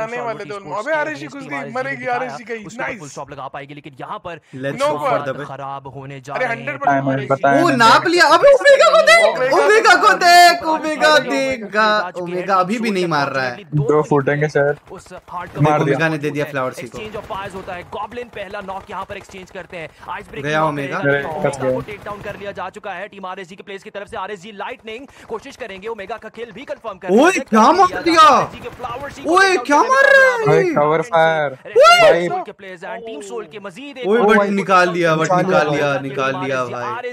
आने वाले थे अबे आरएसजी घुस गई मरेगी गई नाइस फुल स्टॉप लगा पाएगी लेकिन यहाँ पर for the खराब होने जा अरे रहे 100 हैं। परसेंट बताएँ, ओ मैंने। नाप लिया। अबे ओमेगा को देख। ओमेगा को को देख। ओमेगा देगा। ओमेगा अभी भी नहीं मार रहा है। दो फूटेंगे उस हार्ड मार ओमेगा ने दे दिया फ्लावर सी को। एक्सचेंज ऑफ़ फायर्स होता है। गॉब्लिन पहला नॉक यहाँ पर एक्सचेंज करते हैं। आइस ब्रेक गया ओमेगा। को टेक डाउन कर लिया जा चुका है। टीम आरएसजी के प्लेस की तरफ़ से आरएसजी लाइटनिंग कोशिश करेंगे। ओमेगा का किल भी कंफर्म कर ओए, क्या मार दिया? ओए, क्या मार रहा भाई, cover fire। भाई भाई। के प्लेयर्स एंड टीम सोल के मजीद एक बट निकाल लिया, बट निकाल निकाल लिया, निकाल लिया भाई।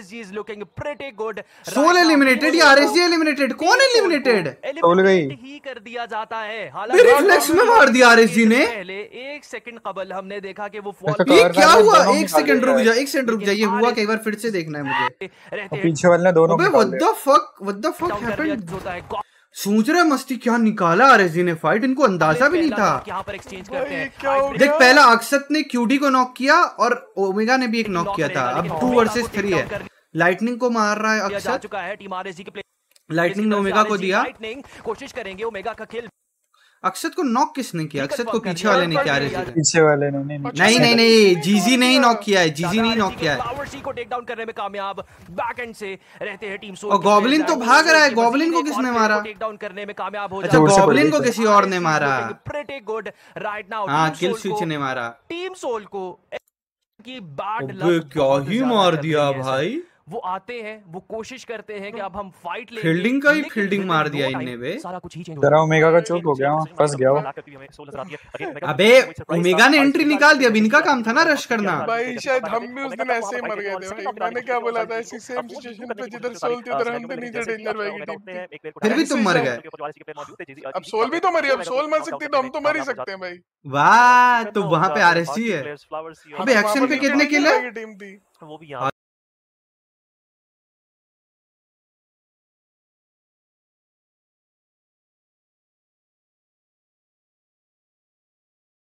Good. सोल एलिमिनेटेड या आरएसजी एलिमिनेटेड कौन एलिमिनेटेड सोल गई। ही कर दिया जाता है रिफ्लेक्स में मार दिया आरएसजी ने पहले एक सेकंड कबल हमने देखा कि वो ऐसा ये क्या हुआ एक सेकंड रुक। जा सेकंड रुक जा ये हुआ कई बार फिर से देखना है मुझे पीछे वाले ने दोनों what the fuck what the fuck happened होता है सोच रहा है मस्ती क्या निकाला आरएसजी ने? फाइट इनको अंदाज़ा भी नहीं था। यहाँ पर एक्सचेंज करते हैं। देख पहला अक्षत ने क्यूडी को नॉक किया और ओमेगा ने भी एक नॉक किया था। अब टू वर्सेस थ्री है। लाइटनिंग को मार रहा है अक्षत। चुका है टीम आर के प्लेयर लाइटनिंग ने ओमेगा को दिया। लाइटनिंग कोशिश करेंगे ओमेगा का किल अक्षत को नॉक किसने किया? अक्षत को पीछे वाले ने किया पीछे वाले ने नहीं नहीं। नहीं नहीं जीजी ने ही नॉक किया है जीजी ने ही नॉक किया है। फ्लावर सी को टेक डाउन करने में कामयाब बैक एंड से रहते हैं टीम सोल और गॉबलिन तो भाग रहा है, गॉबलिन को किसने मारा? टेक डाउन करने में कामयाब हो अच्छा गॉबलिन को किसी और ने मारा। प्रीटी गुड राइट नाउ हाँ किल स्विच ने मारा। टीम सोल को की बैड अबे क्या ही मार दिया भाई। वो आते हैं वो कोशिश करते हैं कि अब हम फाइट लेंगे फील्डिंग का ही फील्डिंग मार दिया इनने बे सारा कुछ ही चेंज जरा ओमेगा का चोक हो गया फंस गया वो अबे ओमेगा ने एंट्री निकाल दिया अब इनका काम था ना रश करना भाई शायद हम भी उस दिन ऐसे ही मर गए थे भाई मैंने क्या बोला था ऐसी सेम सिचुएशन पे जिधर सोल थी उधर हम भी नहीं थे डेंजर भाई की टीम थी फिर भी तुम मर गए अब सोल भी तो मरी अब सोल मर सकती तो हम तो मर ही सकते हैं भाई वाह तो वहाँ पे आरएसजी है अबे अबे एक्शन पे कितने किल है टीम थी वो भी यहाँ